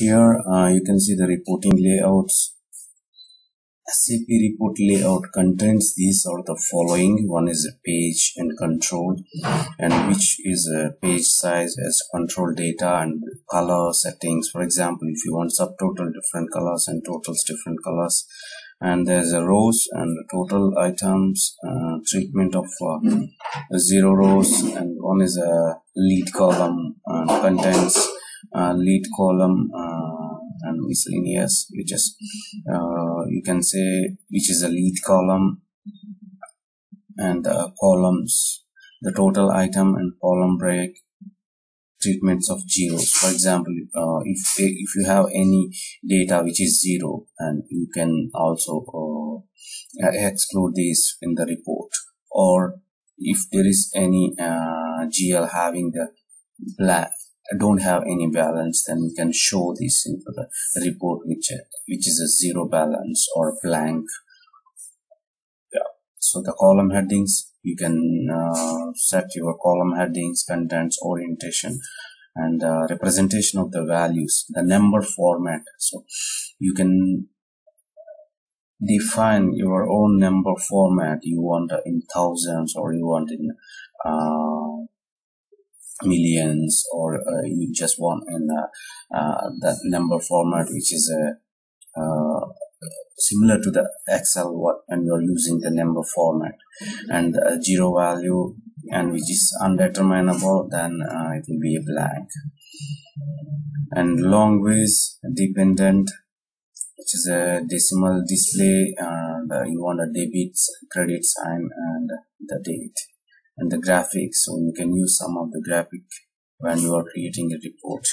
Here uh, you can see the reporting layouts. SAP report layout contains these are the following. One is a page and control and which is a page size as control data and color settings. For example, if you want subtotal different colors and totals different colors and there's a rows and total items uh, treatment of uh, zero rows and one is a lead column and contents uh, lead column uh, and miscellaneous which is uh, you can say which is a lead column and uh, columns. The total item and column break treatments of zeros. For example uh, if if you have any data which is zero and you can also uh, exclude this in the report. Or if there is any uh, GL having the black don't have any balance then you can show this report which which is a zero balance or blank. Yeah. So the column headings you can uh, set your column headings contents orientation and uh, representation of the values the number format. So you can define your own number format you want in thousands or you want in uh, millions or uh, you just want in uh, uh, that number format which is a similar to the excel what when you're using the number format. And zero value and which is undeterminable then uh, it will be a blank. And long ways dependent which is a decimal display and uh, you want a debit credit sign and the date and the graphics so you can use some of the graphic when you are creating a report